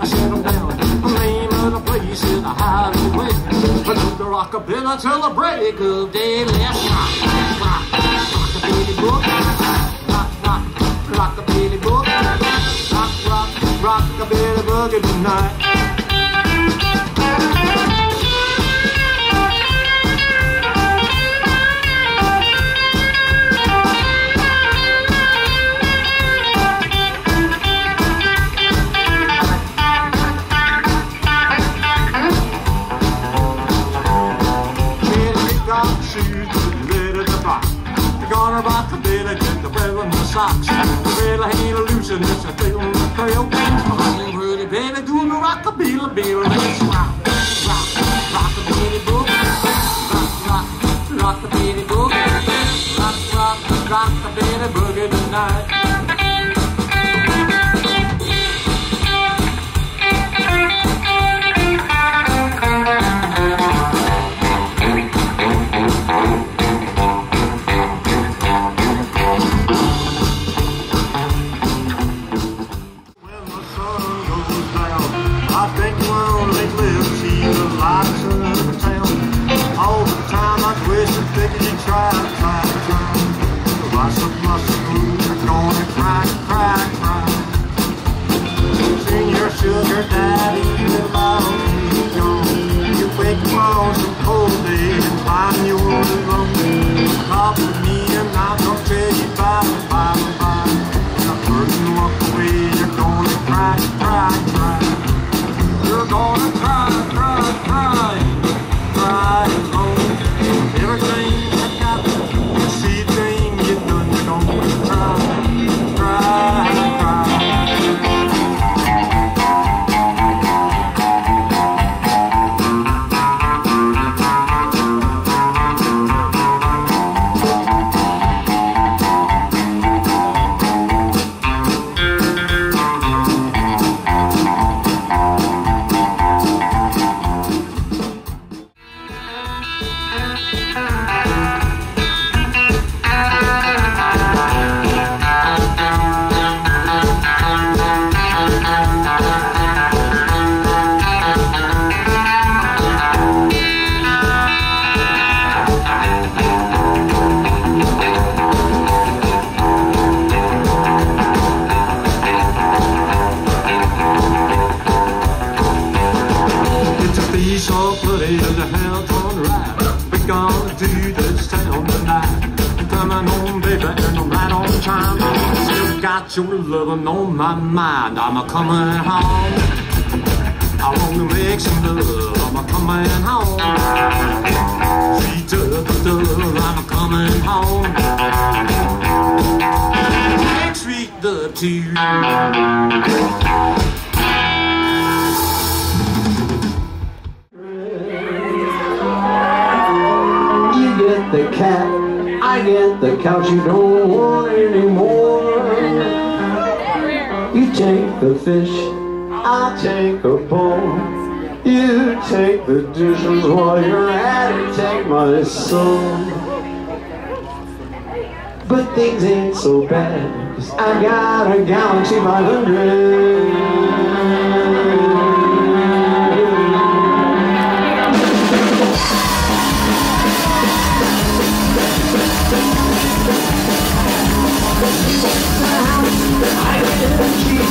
I settled down. The name of the place is the Hideaway. I took the rockabilly till the break of day. Let's rock, rock, rockabilly book. Rock, rock, rockabilly book. Rock, rock, rockabilly boogie tonight. Rockabilly book. Rock, rock, rockabilly boogie tonight. gonna your loving on my mind. I'm a coming home. I wanna make some love. I'm a coming home. Sweet dove, dove, I'm a coming home. Sweet dove too. the cat, I get the couch you don't want anymore. The fish, I'll take the bowl. You take the dishes while you're at it, take my soul. But things ain't so bad, cause I got a Galaxy 500.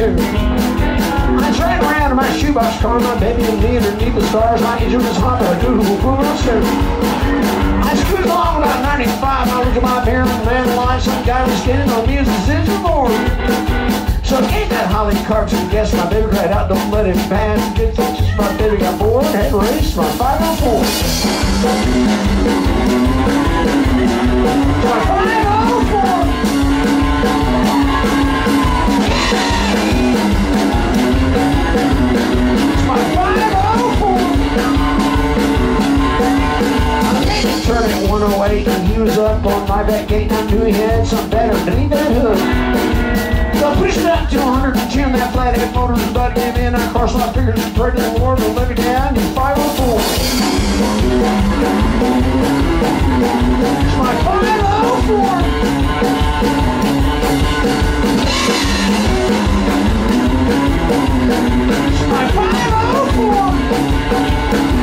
and few. I ran around in my shoebox car, my baby and me underneath the stars, like a Judas hop and a pull upstairs. I scooted along about 95, I look at my parents, man alive, some guy was standing on me as a scissor board. So ain't that Holly cartoon guess my baby cried out, don't let him pass. Get just my baby got bored, had raced my 5-0 Ford. My 5-0 Ford. 504. Turning 108 and was up on my back gate and I knew better beneath that hood. So I pushed it up to 110, that flathead motor was about to give in. I crossed my fingers and prayed to the Lord to let me down. He's 5-0 Ford. It's my 5-0 Ford. My 504.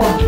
forte.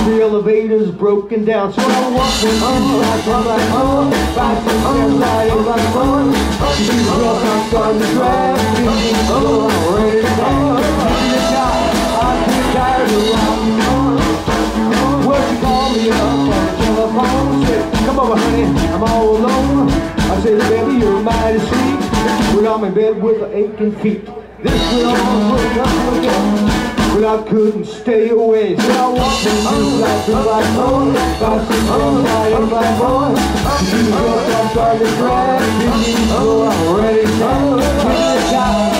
The elevator's broken down, so I'm walking on like like oh, five six steps like I'm like oh. She's rough, I'm starting to drag. Oh, I'm ready to go. Me I'm too tired of rocking on. Well, she called me up on the telephone, said, come over, honey, I'm all alone. I said, baby, you're mighty sweet, but I'm in bed with aching feet. This will all work up again. But I couldn't stay away, so I walked just like the black hole. By some home, I am black boy. She was I'm starting to drag, so I'm ready to go. Give